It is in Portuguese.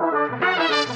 Música